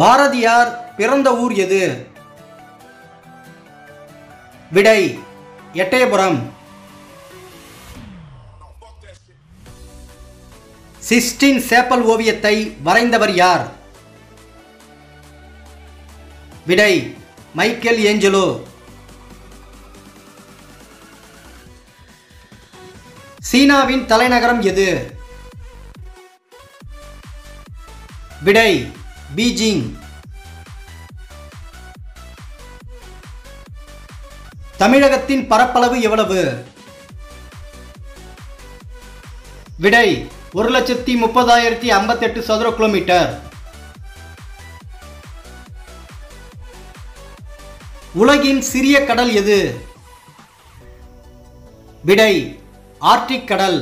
பாரதியார் பிறந்த ஊர் எது விடை எட்டயபுரம் சிஸ்டின் சேப்பல் ஓவியத்தை வரைந்தவர் யார் விடை மைக்கேல் ஏஞ்சலோ சீனாவின் தலைநகரம் எது விடை பீஜிங் தமிழகத்தின் பரப்பளவு எவ்வளவு விடை ஒரு லட்சத்தி முப்பதாயிரத்தி ஐம்பத்தெட்டு சதுர கிலோமீட்டர் உலகின் சிறிய கடல் எது விடை ஆர்டிக் கடல்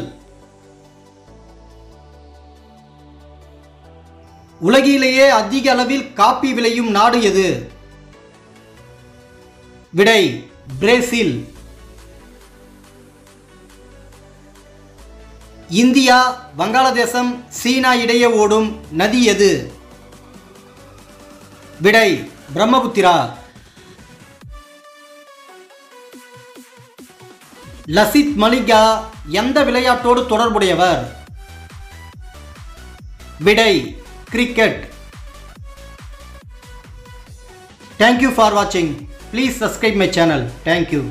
உலகிலேயே அதிக அளவில் காப்பி விளையும் நாடு எது விடை பிரேசில் இந்தியா வங்காளதேசம் சீனா இடையே ஓடும் நதி எது விடை பிரம்மபுத்திரா லசித் மலிகா எந்த விளையாட்டோடு தொடர்புடையவர் விடை cricket. Thank you for watching. Please subscribe my channel. Thank you.